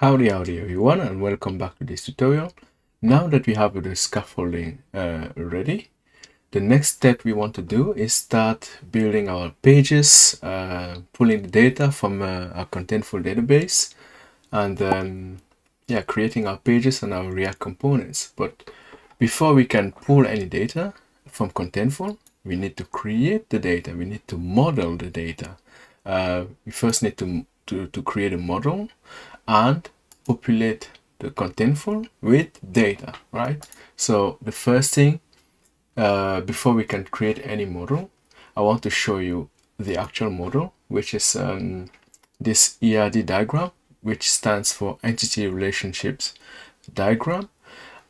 Howdy howdy everyone and welcome back to this tutorial. Now that we have the scaffolding uh, ready, the next step we want to do is start building our pages, uh, pulling the data from uh, our Contentful database and then yeah, creating our pages and our React components. But before we can pull any data from Contentful, we need to create the data, we need to model the data. Uh, we first need to, to, to create a model and populate the contentful with data, right? So the first thing, uh, before we can create any model, I want to show you the actual model, which is um, this ERD diagram, which stands for Entity Relationships Diagram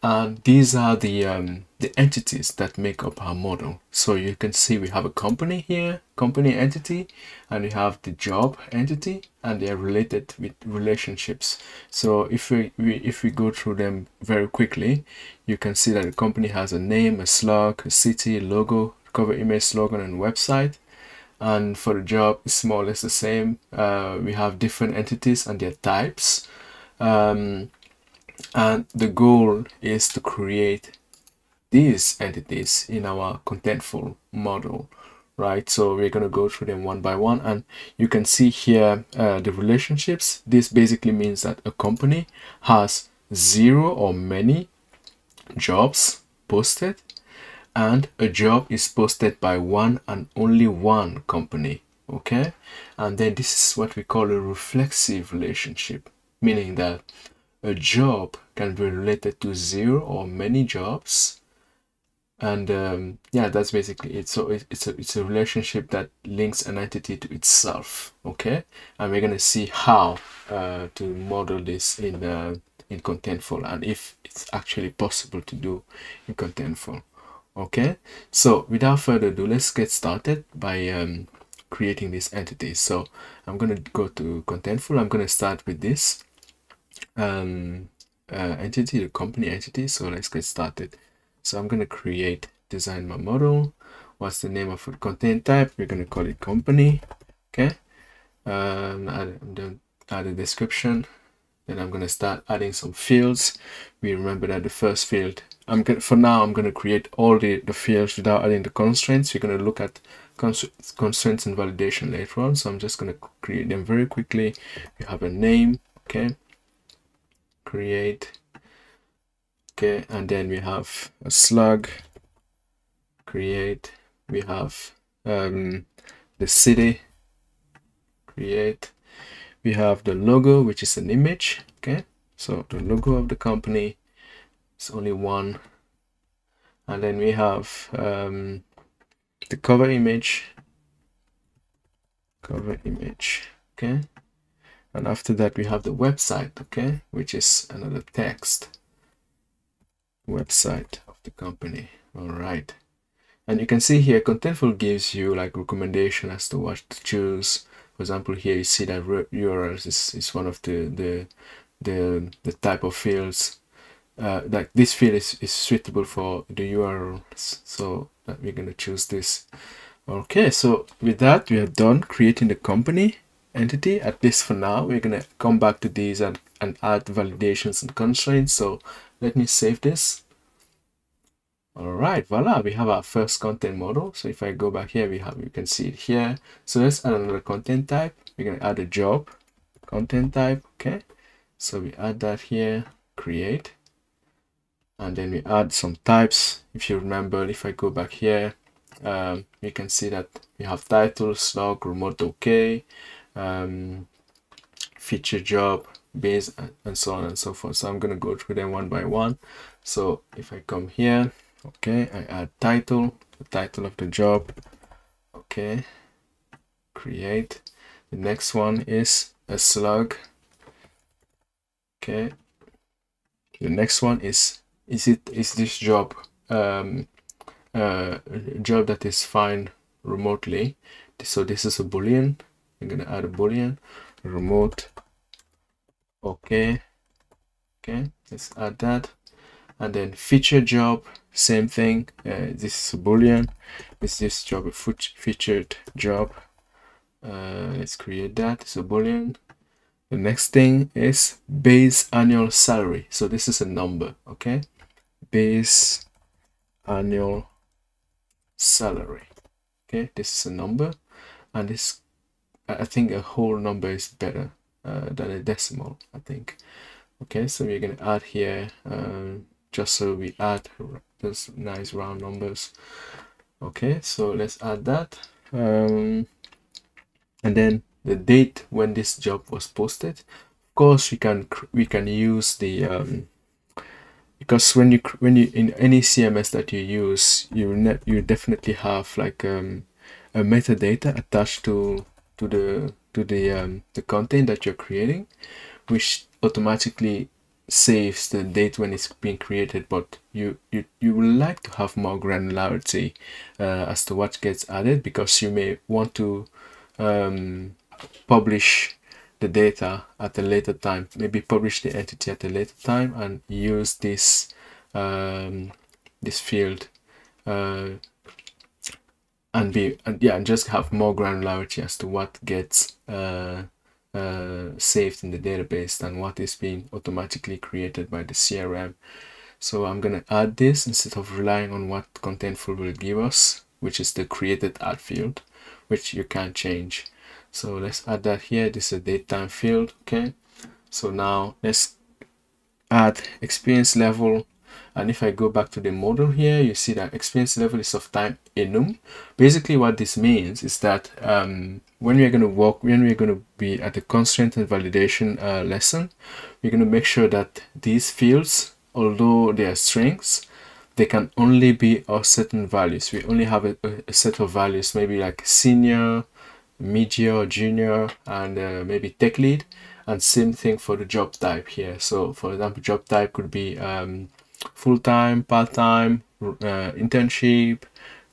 and these are the um, the entities that make up our model. So you can see we have a company here company entity and we have the job entity and they are related with relationships. So if we, we if we go through them very quickly you can see that the company has a name a slug a city logo cover image slogan and website. And for the job it's more or less the same. Uh, we have different entities and their types. Um, and the goal is to create these entities in our contentful model right? So we're going to go through them one by one. And you can see here uh, the relationships. This basically means that a company has zero or many jobs posted and a job is posted by one and only one company okay? And then this is what we call a reflexive relationship meaning that a job can be related to zero or many jobs. And um, yeah that's basically it. So it, it's a it's a relationship that links an entity to itself okay? And we're going to see how uh, to model this in uh, in contentful and if it's actually possible to do in contentful okay? So without further ado let's get started by um, creating this entity. So i'm going to go to contentful. I'm going to start with this um, uh, entity, the company entity. So let's get started. So I'm going to create, design my model. What's the name of the content type? We're going to call it company. Okay. Um, add, add a description. Then I'm going to start adding some fields. We remember that the first field, I'm going for now, I'm going to create all the, the fields without adding the constraints. We're going to look at constraints and validation later on. So I'm just going to create them very quickly. We have a name. Okay create. Okay and then we have a slug. Create. We have um, the city. Create. We have the logo which is an image. Okay so the logo of the company is only one. And then we have um, the cover image. Cover image. Okay and after that we have the website okay? Which is another text website of the company. All right. And you can see here contentful gives you like recommendation as to what to choose. For example here you see that urls is, is one of the the the, the type of fields. Uh, like this field is, is suitable for the urls so we're going to choose this. Okay so with that we are done creating the company entity at least for now. We're going to come back to these and, and add validations and constraints. So let me save this. All right voila we have our first content model. So if i go back here we have you can see it here. So let's add another content type. We're going to add a job content type okay? So we add that here create. And then we add some types. If you remember if i go back here um, you can see that we have title slug remote okay um, feature job base and so on and so forth. So i'm going to go through them one by one. So if i come here okay i add title the title of the job okay create. The next one is a slug okay. The next one is is it is this job um uh job that is fine remotely? So this is a boolean I'm gonna add a boolean remote okay okay let's add that. And then feature job same thing uh, this is a boolean is this job a featured job. Uh, let's create that So boolean the next thing is base annual salary so this is a number okay? Base annual salary okay this is a number. And this i think a whole number is better uh, than a decimal i think. Okay so we're going to add here um, just so we add those nice round numbers. Okay so let's add that. Um, and then the date when this job was posted. Of course we can we can use the um, because when you when you in any cms that you use you net you definitely have like um, a metadata attached to to the to the um, the content that you're creating which automatically saves the date when it's being created but you you you would like to have more granularity uh, as to what gets added because you may want to um, publish the data at a later time maybe publish the entity at a later time and use this um, this field uh, and be and yeah and just have more granularity as to what gets uh, uh, saved in the database than what is being automatically created by the CRM. So I'm going to add this instead of relying on what Contentful will give us, which is the createdAt field, which you can't change. So let's add that here. This is a date time field. Okay. So now let's add experience level and if I go back to the model here you see that experience level is of time enum basically what this means is that um, when we're going to work when we're going to be at the constraint and validation uh, lesson we're going to make sure that these fields although they are strings they can only be of certain values. We only have a, a set of values maybe like senior mid-year junior and uh, maybe tech lead and same thing for the job type here. So for example job type could be um, full-time, part-time, uh, internship,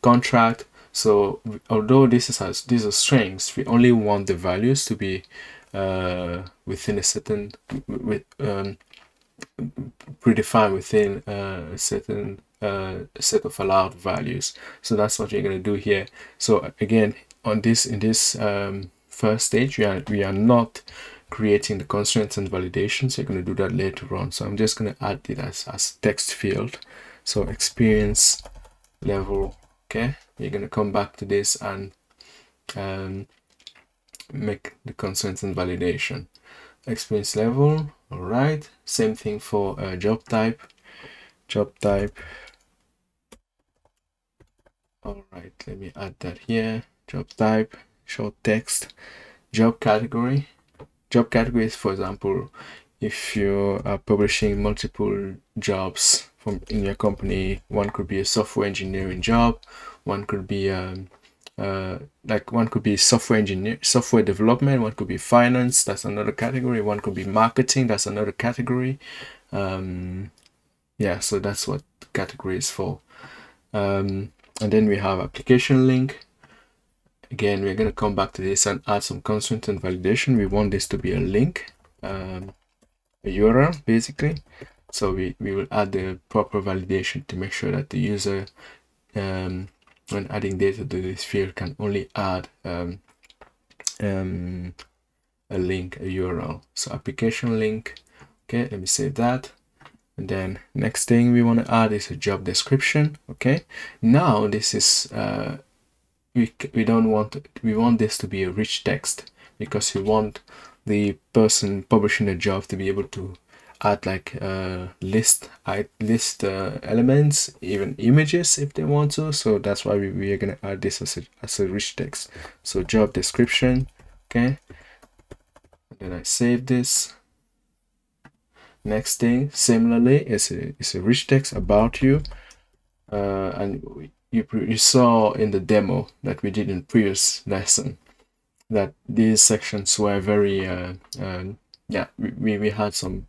contract. So although this is as these are strings, we only want the values to be uh, within a certain with um, predefined within uh, a certain uh, set of allowed values. So that's what going to do here. So again, on this in this um, first stage, we are we are not creating the constraints and validations. You're going to do that later on. So I'm just going to add it as, as text field. So experience level, okay? You're going to come back to this and um, make the constraints and validation. Experience level, all right. Same thing for uh, job type. Job type. All right, let me add that here. Job type, short text. Job category, job categories for example if you are publishing multiple jobs in your company one could be a software engineering job one could be um, uh, like one could be software engineer software development one could be finance that's another category one could be marketing that's another category. Um, yeah so that's what category is for. Um, and then we have application link. Again we're going to come back to this and add some constraint and validation. We want this to be a link um, a url basically so we, we will add the proper validation to make sure that the user um, when adding data to this field can only add um, um, a link a url. So application link okay let me save that. And then next thing we want to add is a job description okay? Now this is uh, we, we don't want we want this to be a rich text because we want the person publishing the job to be able to add like uh, list I list uh, elements even images if they want to. So that's why we, we are to add this as a, as a rich text. So job description okay? Then I save this. Next thing similarly is a, is a rich text about you. Uh, and you, you saw in the demo that we did in previous lesson that these sections were very uh, uh, yeah we, we had some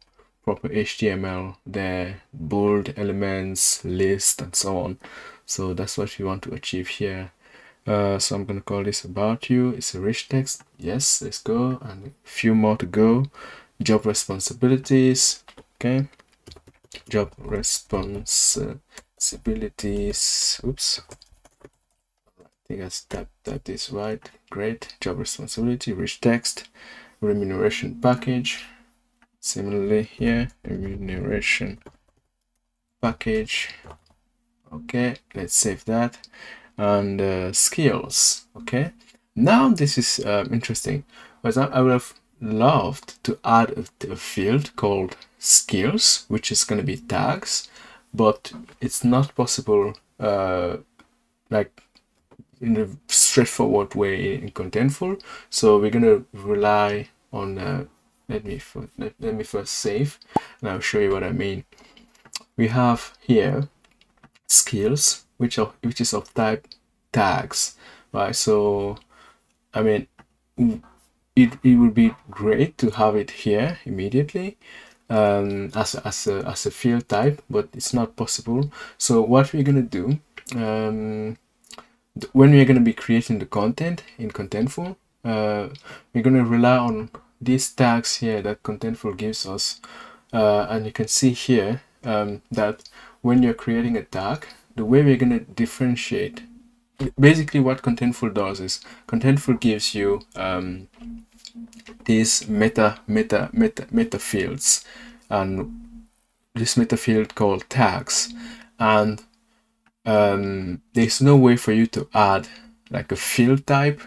proper HTML there bold elements list and so on. So that's what we want to achieve here. Uh, so I'm gonna call this about you. It's a rich text. Yes let's go. And a few more to go. Job responsibilities. Okay. Job responsibilities. Oops. I think I tapped that is right. Great. Job responsibility. Rich text. Remuneration package similarly here remuneration package. Okay let's save that. And uh, skills. Okay. Now this is um, interesting. Because I would have loved to add a, a field called skills which is going to be tags but it's not possible uh, like in a straightforward way in contentful. So we're going to rely on uh, let me let, let me first save and I'll show you what I mean. We have here skills which are which is of type tags right? So I mean it, it would be great to have it here immediately um, as, as, a, as a field type but it's not possible. So what we're going to do um, when we're going to be creating the content in Contentful uh, we're going to rely on these tags here that Contentful gives us uh, and you can see here um, that when you're creating a tag the way we're going to differentiate basically what Contentful does is Contentful gives you um, these meta meta meta meta fields and this meta field called tags and um, there's no way for you to add like a field type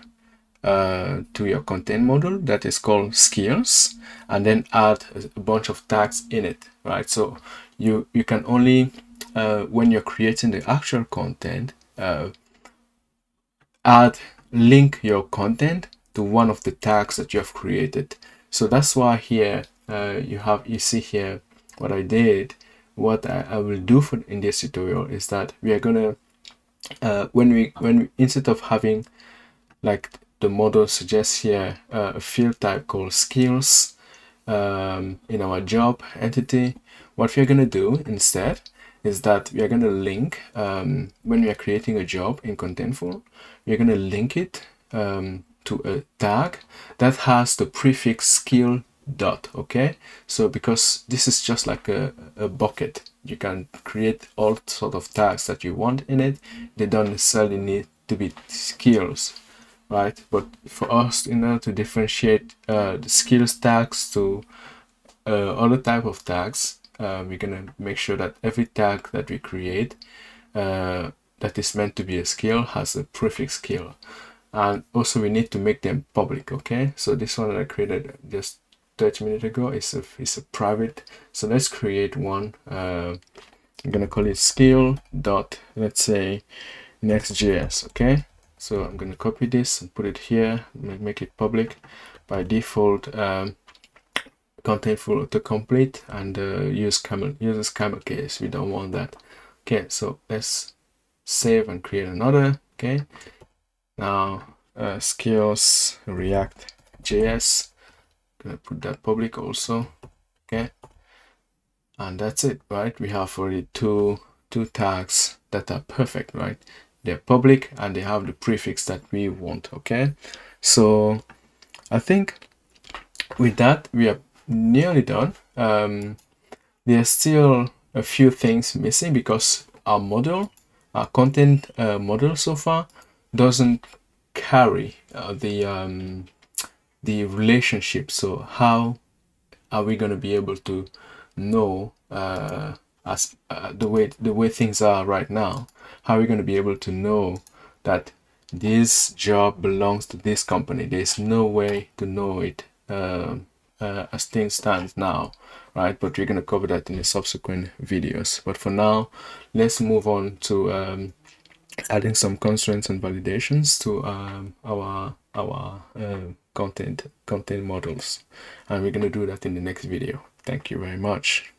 uh, to your content model that is called skills and then add a bunch of tags in it right? So you you can only uh, when you're creating the actual content uh, add link your content to one of the tags that you have created. So that's why here uh, you have you see here what I did. What I, I, will do for in this tutorial is that we are gonna uh, when we when we, instead of having like the model suggests here uh, a field type called skills um, in our job entity. What we're gonna do instead is that we are going to link um, when we are creating a job in Contentful we're going to link it um, to a tag that has the prefix skill dot okay? So because this is just like a, a bucket you can create all sort of tags that you want in it. They don't necessarily need to be skills right? But for us in order to differentiate uh, the skills tags to uh, other type of tags uh, we're gonna make sure that every tag that we create uh, that is meant to be a skill has a prefix skill. And also we need to make them public okay? So this one that I created just 30 minutes ago is a, is a private. So let's create one uh, I'm gonna call it skill dot let's say next.js okay so I'm gonna copy this and put it here make it public. By default um, Contentful autocomplete and uh, use camel uses camel case. We don't want that. Okay so let's save and create another okay? Now uh, skills react js gonna put that public also okay? And that's it right? We have already two two tags that are perfect right they're public and they have the prefix that we want okay so i think with that we are nearly done. Um, there's still a few things missing because our model, our content uh, model so far doesn't carry uh, the um, the relationship. So how are we going to be able to know uh, as uh, the way the way things are right now? How are we going to be able to know that this job belongs to this company? There's no way to know it. Um, uh, as things stand now right but we're going to cover that in the subsequent videos but for now let's move on to um, adding some constraints and validations to um, our our uh, content content models and we're going to do that in the next video thank you very much